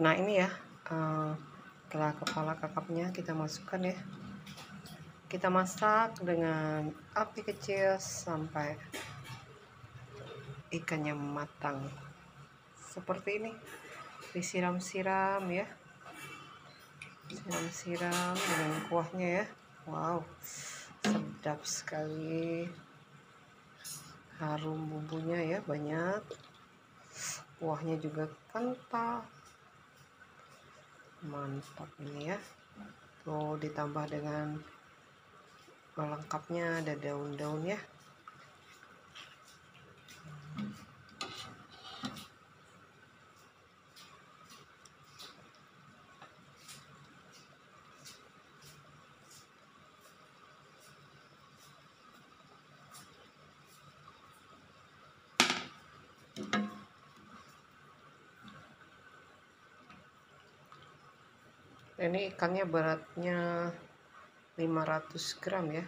nah ini ya uh, kepala kakapnya kita masukkan ya. Kita masak dengan api kecil sampai ikannya matang. Seperti ini disiram-siram ya. Siram-siram dengan kuahnya ya. Wow sedap sekali. Harum bumbunya ya banyak. Kuahnya juga kental mantap ini ya. Tuh ditambah dengan pelengkapnya ada daun-daun ya ini ikannya beratnya 500 gram ya